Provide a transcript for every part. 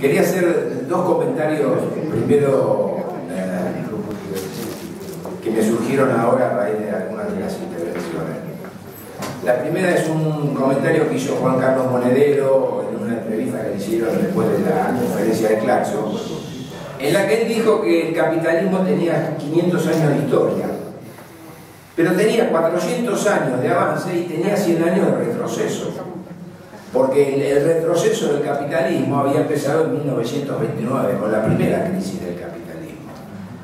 Quería hacer dos comentarios, primero eh, que me surgieron ahora a raíz de algunas de las intervenciones. La primera es un comentario que hizo Juan Carlos Monedero en una entrevista que le hicieron después de la conferencia de Claxo, en la que él dijo que el capitalismo tenía 500 años de historia, pero tenía 400 años de avance y tenía 100 años de retroceso porque el, retroceso del capitalismo había empezado en 1929 con la primera crisis del capitalismo,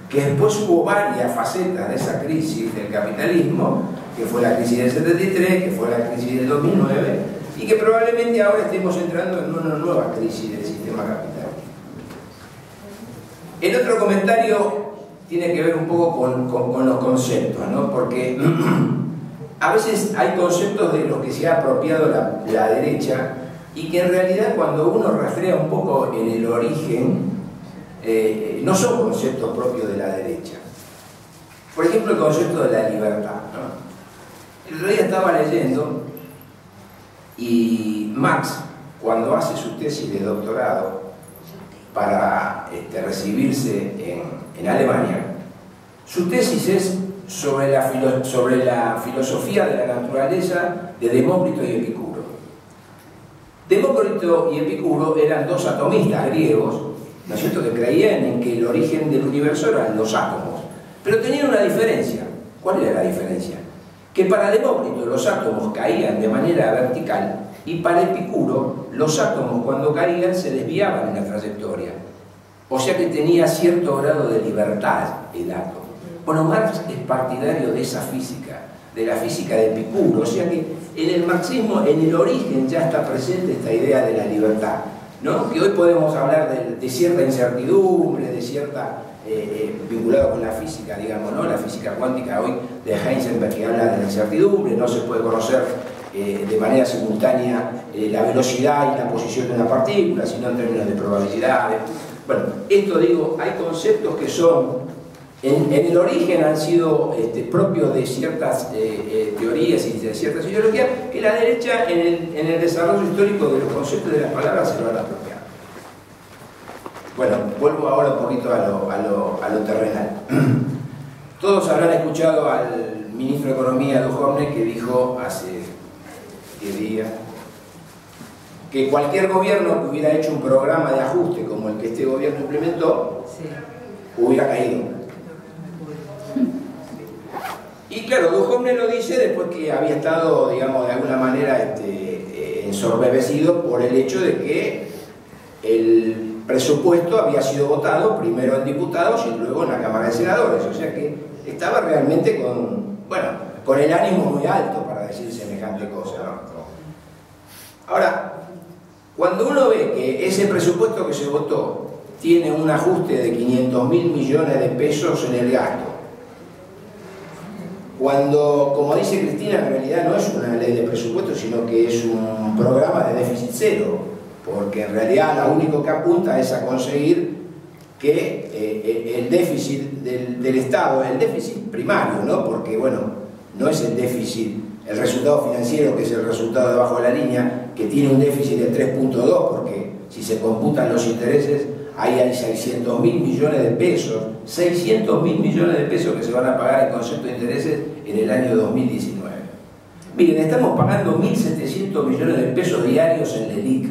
que después hubo varias facetas de esa crisis del capitalismo, que fue la crisis del 73, que fue la crisis del 2009, y que probablemente ahora estemos entrando en una nueva crisis del sistema capitalista. El otro comentario tiene que ver un poco con, con los conceptos, ¿no? porque a veces hay conceptos de los que se ha apropiado la, derecha y que en realidad cuando uno rastrea un poco en el origen, eh, no son conceptos propios de la derecha. Por ejemplo, el concepto de la libertad. El otro día estaba leyendo y Max, cuando hace su tesis de doctorado para este, recibirse en, en Alemania, su tesis es sobre la, sobre la filosofía de la naturaleza de Demócrito y Epicuro. Demócrito y Epicuro eran dos atomistas griegos, ¿no es cierto?, que creían en que el origen del universo eran los átomos, pero tenían una diferencia. ¿Cuál era la diferencia? Que para Demócrito los átomos caían de manera vertical y para Epicuro los átomos cuando caían se desviaban en la trayectoria. O sea que tenía cierto grado de libertad el átomo. Bueno, Marx es partidario de esa física, de la física de Epicuro, o sea que en el marxismo, en el origen ya está presente esta idea de la libertad, ¿no? que hoy podemos hablar de, cierta incertidumbre, de cierta, eh, eh, vinculado con la física, digamos, ¿no? la física cuántica hoy de Heisenberg que habla de la incertidumbre, no se puede conocer eh, de manera simultánea la velocidad y la posición de una partícula, sino en términos de probabilidades. Bueno, esto digo, hay conceptos que son en, el origen han sido este, propios de ciertas eh, eh, teorías y de ciertas ideologías que la derecha en el, desarrollo histórico de los conceptos de las palabras se lo han apropiado. Bueno, vuelvo ahora un poquito a lo, terrenal. Todos habrán escuchado al ministro de Economía, Duhovne, que dijo hace 10 días que cualquier gobierno que hubiera hecho un programa de ajuste como el que este gobierno implementó, hubiera caído y claro, Duhovne lo dice después que había estado, digamos, de alguna manera este, eh, por el hecho de que el presupuesto había sido votado primero en diputados y luego en la Cámara de Senadores. O sea que estaba realmente con, bueno, con el ánimo muy alto para decir semejante cosa. Ahora, cuando uno ve que ese presupuesto que se votó tiene un ajuste de 500 mil millones de pesos en el gasto, cuando, como dice Cristina, en realidad no es una ley de presupuesto, sino que es un programa de déficit cero, porque en realidad lo único que apunta es a conseguir que eh, eh, el déficit del, Estado, el déficit primario, ¿no? porque bueno, no es el déficit, el resultado financiero que es el resultado debajo de la línea, que tiene un déficit de 3.2, porque si se computan los intereses ahí hay 600 mil millones de pesos, 600 mil millones de pesos que se van a pagar en concepto de intereses en el año 2019. Miren, estamos pagando 1.700 millones de pesos diarios en LELIC.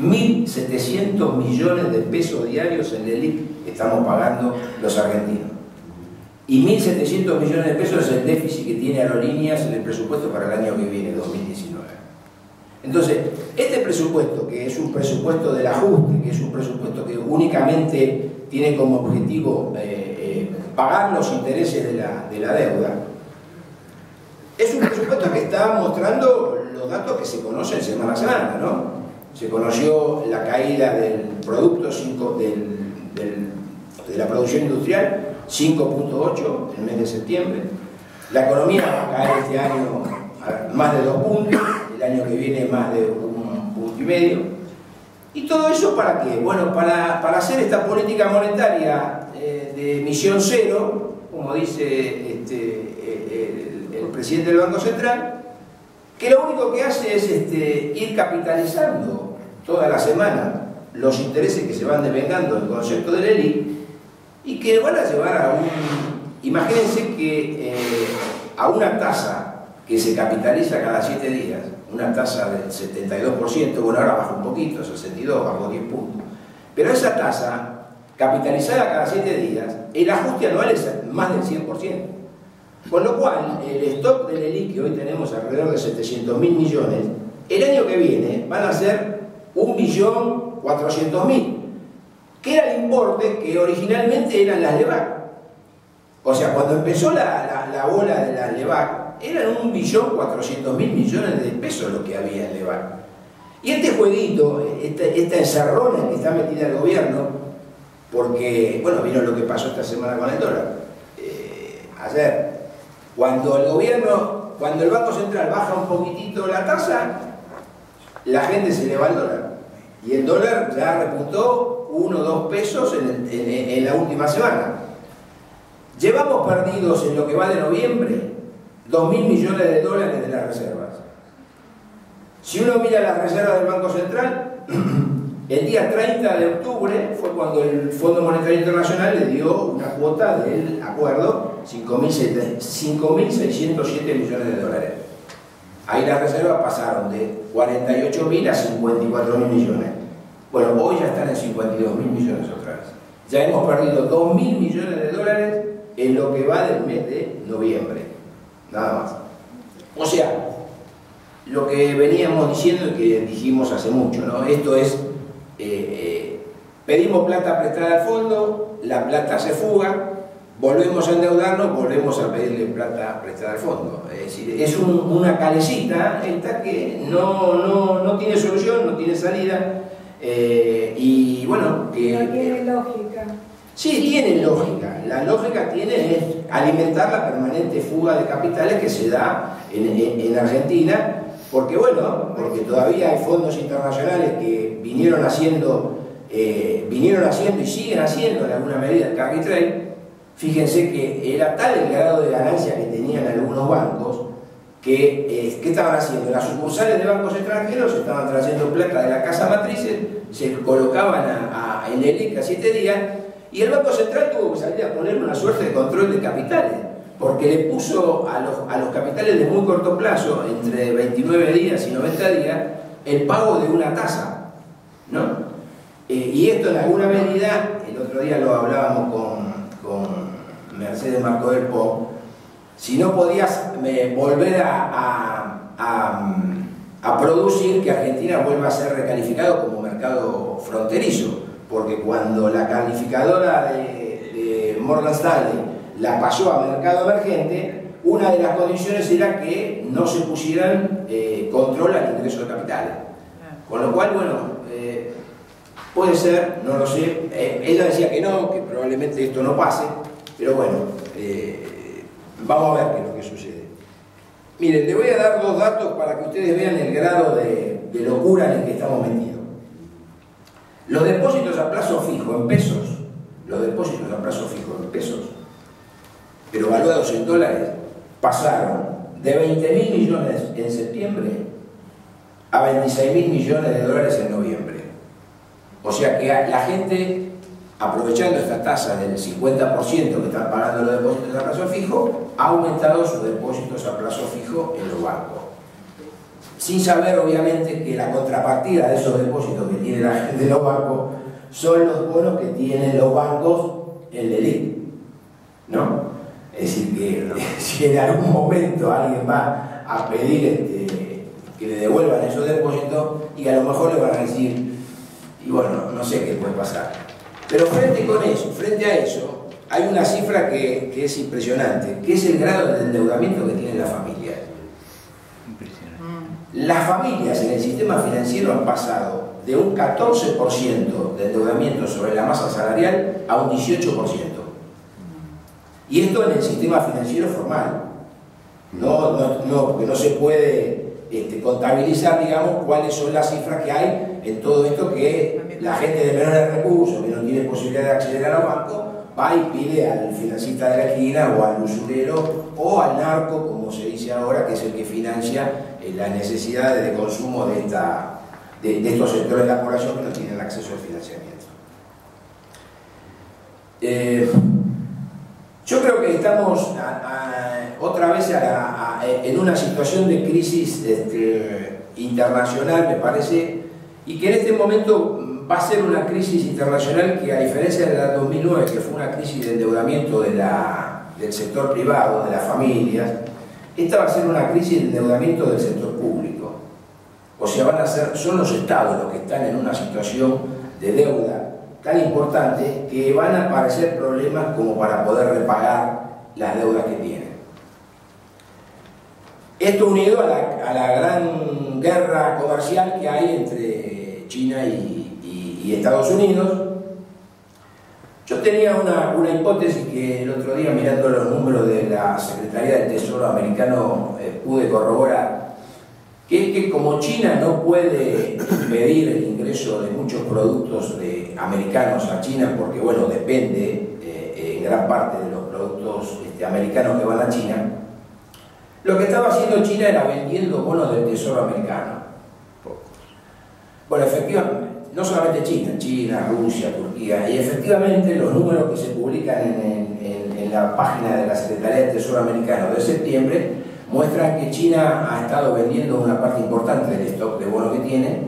1.700 millones de pesos diarios en LELIC estamos pagando los argentinos. Y 1.700 millones de pesos es el déficit que tiene Aerolíneas en el presupuesto para el año que viene, 2019. Entonces, este presupuesto, que es un presupuesto del ajuste, que es un presupuesto que únicamente tiene como objetivo eh, eh, pagar los intereses de la, deuda, es un presupuesto que está mostrando los datos que se conocen semana a semana, ¿no? Se conoció la caída del producto 5, de la producción industrial, 5.8 en el mes de septiembre. La economía va a caer este año más de dos puntos el año que viene más de un punto y medio. ¿Y todo eso para qué? Bueno, para, hacer esta política monetaria eh, de emisión cero, como dice este, el, presidente del Banco Central, que lo único que hace es este, ir capitalizando toda la semana los intereses que se van devengando el concepto del ELI y que van a llevar a un... Imagínense que eh, a una tasa que se capitaliza cada 7 días, una tasa del 72%, bueno ahora baja un poquito, 62, bajó 10 puntos, pero esa tasa capitalizada cada 7 días, el ajuste anual es más del 100%. Con lo cual, el stock del ELI que hoy tenemos alrededor de 700 mil millones, el año que viene van a ser 1.400.000, que era el importe que originalmente eran las LEVAC. O sea, cuando empezó la, la, bola de las LEVAC, eran 1.400.000 millones de pesos lo que había en LEVAC. Y este jueguito, esta, esta encerrona en que está metida el gobierno, porque, bueno, vino lo que pasó esta semana con el dólar. Eh, ayer, cuando el gobierno, cuando el Banco Central baja un poquitito la tasa, la gente se le va al dólar. Y el dólar ya repuntó uno o dos pesos en, la última semana. Llevamos perdidos en lo que va de noviembre 2 mil millones de dólares de las reservas. Si uno mira las reservas del Banco Central, el día 30 de octubre fue cuando el Fondo Monetario Internacional le dio una cuota del acuerdo 5.607 millones de dólares. Ahí las reservas pasaron de 48.000 a 54.000 millones. Bueno, hoy ya están en 52.000 millones otra vez. Ya hemos perdido 2.000 millones de dólares en lo que va del mes de noviembre. Nada más. O sea, lo que veníamos diciendo y que dijimos hace mucho, ¿no? Esto es, eh, eh, pedimos plata prestada al fondo, la plata se fuga, volvemos a endeudarnos, volvemos a pedirle plata prestada al fondo. Es decir, es una calecita esta que no, no, no, tiene solución, no tiene salida. Eh, y bueno, que... No tiene lógica. Sí, tiene lógica. La lógica tiene es alimentar la permanente fuga de capitales que se da en, en, Argentina, porque bueno, porque todavía hay fondos internacionales que vinieron haciendo, eh, vinieron haciendo y siguen haciendo en alguna medida el carry Fíjense que era tal el grado de ganancia que tenían algunos bancos que, eh, ¿qué estaban haciendo? Las sucursales de bancos extranjeros estaban trayendo plata de la casa matrices, se colocaban en el ICA siete días y el Banco Central tuvo que salir a poner una suerte de control de capitales, porque le puso a los, a los capitales de muy corto plazo, entre 29 días y 90 días, el pago de una tasa. ¿no? Eh, y esto en alguna medida, el otro día lo hablábamos con, Mercedes Marco del Po, si no podías volver a, a, producir que Argentina vuelva a ser recalificado como mercado fronterizo, porque cuando la calificadora de, Morgan Stanley la pasó a mercado emergente, una de las condiciones era que no se pusieran eh, control al ingreso de capitales. Con lo cual, bueno, eh, puede ser, no lo sé, eh, ella decía que no, que probablemente esto no pase, pero bueno, eh, vamos a ver qué es lo que sucede. Miren, le voy a dar dos datos para que ustedes vean el grado de, locura en el que estamos metidos. Los depósitos a plazo fijo en pesos, los depósitos a plazo fijo en pesos, pero valuados en dólares, pasaron de 20 mil millones en septiembre a 26 mil millones de dólares en noviembre. O sea que la gente aprovechando esta tasa del 50% que están pagando los depósitos a plazo fijo, ha aumentado sus depósitos a plazo fijo en los bancos. Sin saber, obviamente, que la contrapartida de esos depósitos que tiene la gente de los bancos son los bonos que tienen los bancos en el ¿No? Es decir, que si en algún momento alguien va a pedir este, que le devuelvan esos depósitos y a lo mejor le van a decir, y bueno, no sé qué puede pasar pero frente con eso, frente a eso, hay una cifra que, es impresionante, que es el grado de endeudamiento que tiene la familia. Las familias en el sistema financiero han pasado de un 14% de endeudamiento sobre la masa salarial a un 18%. Y esto en el sistema financiero formal. No, no, porque no se puede este, contabilizar, digamos, cuáles son las cifras que hay en todo esto que la gente de menores recursos, que no tiene posibilidad de acceder a los bancos, va y pide al financista de la esquina o al usurero o al narco, como se dice ahora, que es el que financia eh, las necesidades de consumo de, esta, de, estos sectores de la población que no tienen acceso al financiamiento. Eh, yo creo que estamos otra vez a, en una situación de crisis este, internacional, me parece, y que en este momento va a ser una crisis internacional que a diferencia de la 2009, que fue una crisis de endeudamiento de del sector privado, de las familias, esta va a ser una crisis de endeudamiento del sector público. O sea, van a ser, son los estados los que están en una situación de deuda tan importante que van a aparecer problemas como para poder repagar las deudas que tienen. Esto unido a la, a la gran guerra comercial que hay entre China y, y Estados Unidos. Yo tenía una, una, hipótesis que el otro día mirando los números de la Secretaría del Tesoro americano eh, pude corroborar, que es que como China no puede impedir el ingreso de muchos productos de, americanos a China, porque bueno, depende eh, en gran parte de los productos este, americanos que van a China, lo que estaba haciendo China era vendiendo bonos del Tesoro americano. Bueno, efectivamente, no solamente China, China, Rusia, Turquía, y efectivamente los números que se publican en, la página de la Secretaría del Tesoro Americano de septiembre muestran que China ha estado vendiendo una parte importante del stock de bonos que tiene,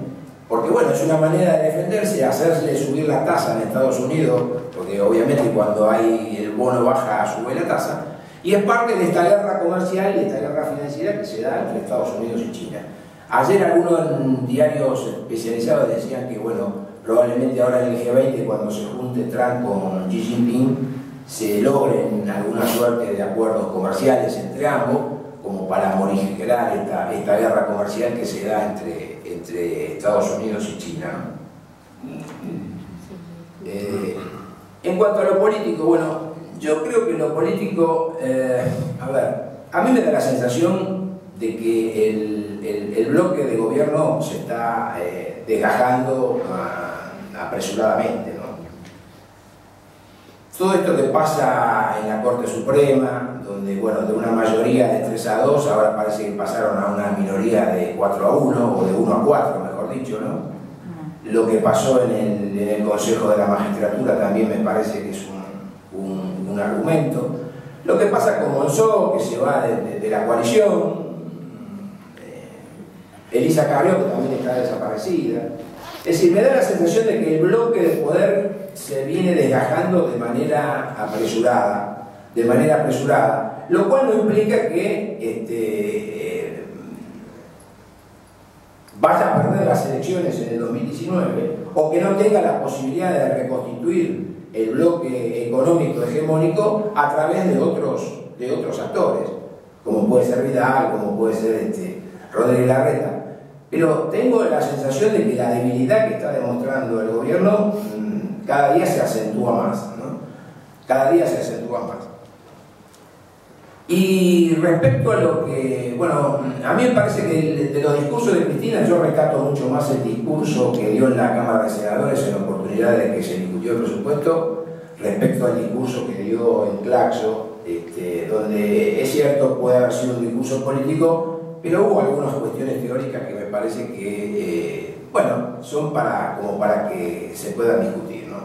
porque bueno, es una manera de defenderse, hacerle subir la tasa en Estados Unidos, porque obviamente cuando hay el bono baja, sube la tasa, y es parte de esta guerra comercial y esta guerra financiera que se da entre Estados Unidos y China. Ayer algunos diarios especializados decían que, bueno, probablemente ahora en el G20, cuando se junte Trump con Xi Jinping, se logren alguna suerte de acuerdos comerciales entre ambos, como para morigerar esta, esta guerra comercial que se da entre, entre Estados Unidos y China. Eh, en cuanto a lo político, bueno, yo creo que lo político, eh, a ver, a mí me da la sensación de que el el, bloque de gobierno se está eh, desgajando ah, apresuradamente. Todo esto que pasa en la Corte Suprema, donde bueno, de una mayoría de 3 a 2, ahora parece que pasaron a una minoría de 4 a 1, o de 1 a 4, mejor dicho, ¿no? Lo que pasó en el, Consejo de la Magistratura también me parece que es un, un, argumento. Lo que pasa con Monzó, que se va de la coalición, Elisa Carrió, que también está desaparecida. Es decir, me da la sensación de que el bloque de poder se viene desgajando de manera apresurada, de manera apresurada, lo cual no implica que este, eh, vaya a perder las elecciones en el 2019 o que no tenga la posibilidad de reconstituir el bloque económico hegemónico a través de otros, de otros actores, como puede ser Vidal, como puede ser este, Rodríguez Larreta. Pero tengo la sensación de que la debilidad que está demostrando el gobierno mm, cada día se acentúa más, ¿no? Cada día se acentúa más. Y respecto a lo que, bueno, a mí me parece que de los discursos de Cristina yo rescato mucho más el discurso que dio en la Cámara de Senadores en la oportunidad de que se discutió el presupuesto respecto al discurso que dio en Claxo, este, donde es cierto puede haber sido un discurso político, pero hubo algunas cuestiones teóricas que me parece que, eh, bueno, son para, como para que se puedan discutir, ¿no?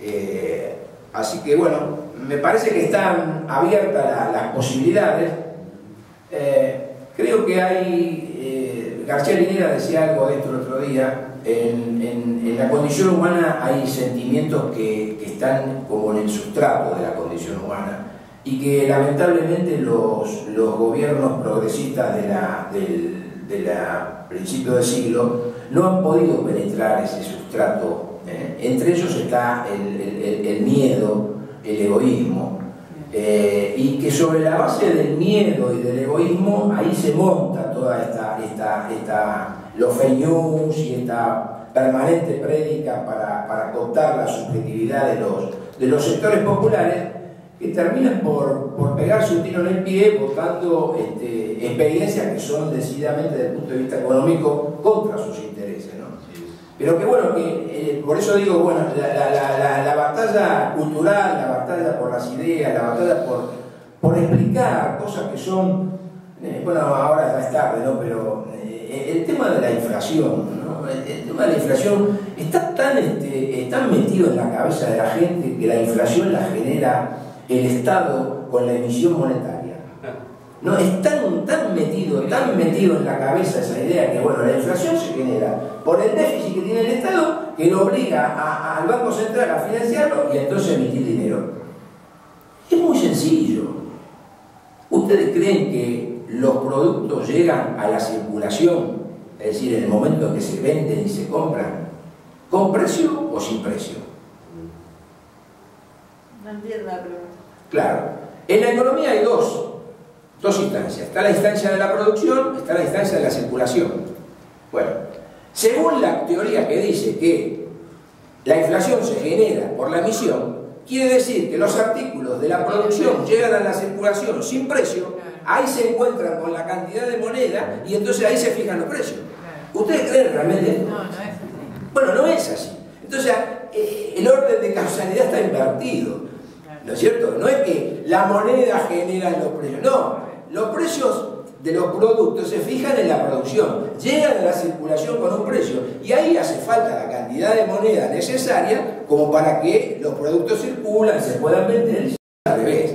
Eh, así que, bueno, me parece que están abiertas las posibilidades. Eh, creo que hay, García Linera decía algo de esto el otro día, en, la condición humana hay sentimientos que, que están como en el sustrato de la condición humana y que lamentablemente los, los gobiernos progresistas de la, del, principio del siglo no han podido penetrar ese sustrato. ¿eh? Entre ellos está el, el, miedo, el egoísmo, eh, y que sobre la base del miedo y del egoísmo ahí se monta toda esta, esta, esta los fake news y esta permanente prédica para, para contar la subjetividad de los, de los sectores populares que terminan por, por pegarse un tiro en el pie votando este, experiencias que son decididamente desde el punto de vista económico contra sus intereses. ¿no? Pero que bueno, que eh, por eso digo, bueno, la, batalla cultural, la batalla por las ideas, la batalla por, por explicar cosas que son, eh, bueno, ahora ya es tarde, ¿no? Pero eh, el tema de la inflación, ¿no? el, tema de la inflación está tan este, están metidos en la cabeza de la gente que la inflación la genera el Estado con la emisión monetaria. No, es tan, tan metido, tan metido en la cabeza esa idea que bueno, la inflación se genera por el déficit que tiene el Estado que lo obliga al Banco Central a financiarlo y entonces emitir dinero. Es muy sencillo. ¿Ustedes creen que los productos llegan a la circulación, es decir, en el momento en que se venden y se compran, con precio o sin precio? No. Claro. En la economía hay dos Dos instancias. Está la instancia de la producción, está la instancia de la circulación. Bueno, según la teoría que dice que la inflación se genera por la emisión, quiere decir que los artículos de la producción llegan a la circulación sin precio, ahí se encuentran con la cantidad de moneda y entonces ahí se fijan los precios. ¿Ustedes creen realmente esto? No, no es así. Bueno, no es así. Entonces, eh, el orden de causalidad está invertido. ¿No es cierto? No es que la moneda genera los precios, no los precios de los productos se fijan en la producción, llegan a la circulación con un precio y ahí hace falta la cantidad de moneda necesaria como para que los productos circulan, se puedan vender al revés.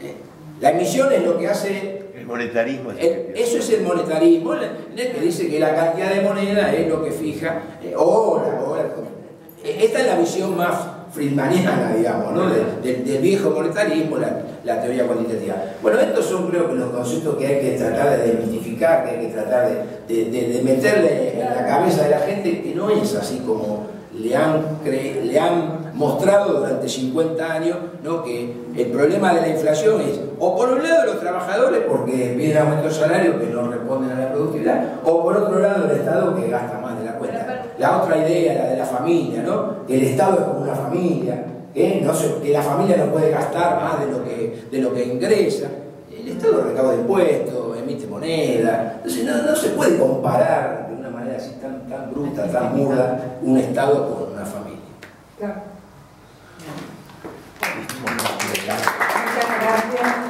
Eh, la emisión es lo que hace... El monetarismo. eso es el monetarismo, que dice que la cantidad de moneda es lo que fija, eh, o eh, esta es la visión más friedmaniana, digamos, ¿no? del, viejo monetarismo, la, teoría cuantitativa. Bueno, estos son creo que los conceptos que hay que tratar de desmitificar, que hay que tratar de, meterle en la cabeza de la gente, que no es así como le han, le han mostrado durante 50 años ¿no? que el problema de la inflación es o por un lado los trabajadores porque piden aumento de salario que no responden a la productividad, o por otro lado el Estado que gasta más de la otra idea, la de la familia, ¿no? Que el Estado es como una familia, ¿eh? no se, que la familia no puede gastar más de lo que, de lo que ingresa. El Estado recauda impuestos, emite moneda, entonces no, no, se puede comparar de una manera así tan, tan bruta, tan muda, un Estado con una familia. Muchas gracias.